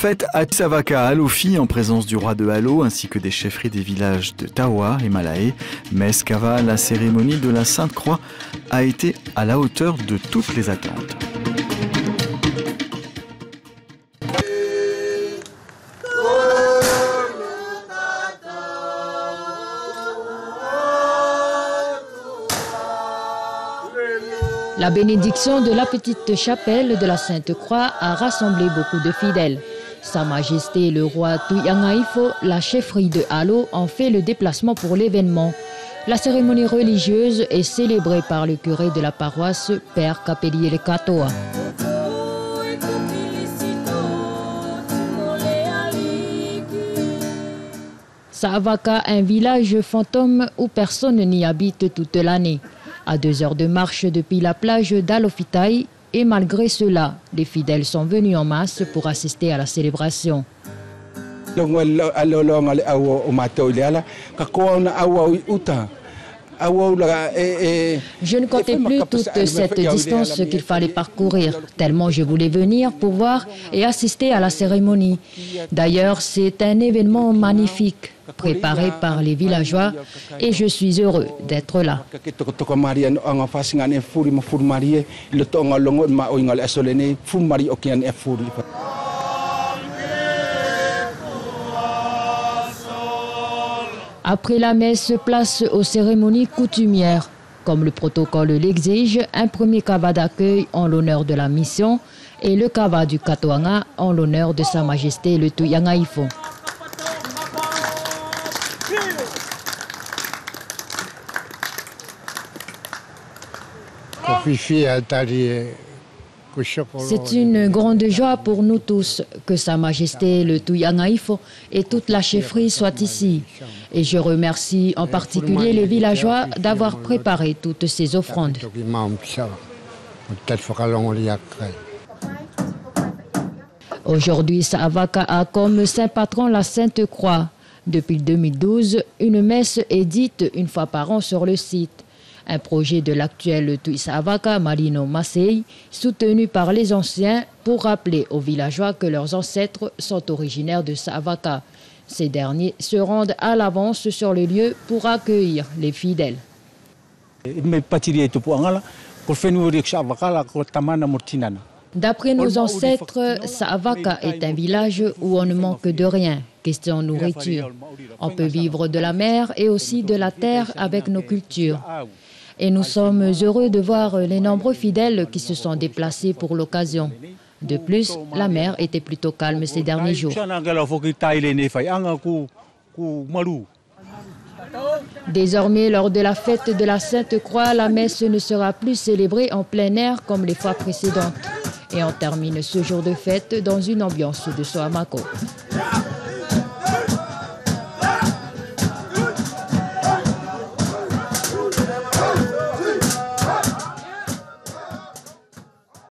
fête à Tsavaka à Alofi en présence du roi de Halo ainsi que des chefferies des villages de Tawa et Malae. Meskava, la cérémonie de la Sainte Croix a été à la hauteur de toutes les attentes. La bénédiction de la petite chapelle de la Sainte-Croix a rassemblé beaucoup de fidèles. Sa Majesté le roi Tuyangaifo, la chefferie de Halo, en fait le déplacement pour l'événement. La cérémonie religieuse est célébrée par le curé de la paroisse, Père Capellier Katoa. Saavaka, un village fantôme où personne n'y habite toute l'année à deux heures de marche depuis la plage d'Alofitai, et malgré cela, les fidèles sont venus en masse pour assister à la célébration. Je ne comptais plus toute cette distance qu'il fallait parcourir, tellement je voulais venir pour voir et assister à la cérémonie. D'ailleurs, c'est un événement magnifique, préparé par les villageois, et je suis heureux d'être là. Après la messe, place aux cérémonies coutumières. Comme le protocole l'exige, un premier kava d'accueil en l'honneur de la mission et le kava du Katoanga en l'honneur de Sa Majesté le Tuyangaifo. C'est une grande joie pour nous tous que Sa Majesté le Tuyangaifo et toute la chefferie soient ici. Et je remercie en particulier les villageois d'avoir préparé toutes ces offrandes. Aujourd'hui, Saavaka a comme saint patron la Sainte Croix. Depuis 2012, une messe est dite une fois par an sur le site un projet de l'actuel Tuisavaka Marino Masei, soutenu par les anciens pour rappeler aux villageois que leurs ancêtres sont originaires de Savaka. Ces derniers se rendent à l'avance sur le lieu pour accueillir les fidèles. D'après nos ancêtres, Savaka est un village où on ne manque de rien, question nourriture. On peut vivre de la mer et aussi de la terre avec nos cultures et nous sommes heureux de voir les nombreux fidèles qui se sont déplacés pour l'occasion. De plus, la mer était plutôt calme ces derniers jours. Désormais, lors de la fête de la Sainte Croix, la messe ne sera plus célébrée en plein air comme les fois précédentes. Et on termine ce jour de fête dans une ambiance de Soamako.